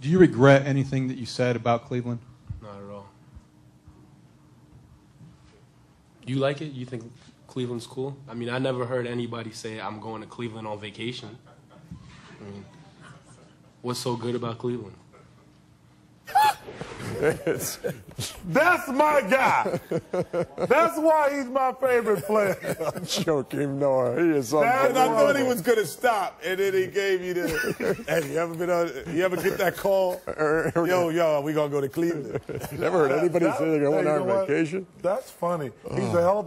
Do you regret anything that you said about Cleveland? Not at all. You like it? You think Cleveland's cool? I mean, I never heard anybody say I'm going to Cleveland on vacation. I mean, what's so good about Cleveland? That's my guy. That's why he's my favorite player. I'm Joakim, Noah. He is unbelievable. I I thought he was gonna stop, and then he gave you the. hey, you ever been on? You ever get that call? Yo, yo, we gonna go to Cleveland. Never heard anybody That- say they're going on vacation. That's funny. He's a hell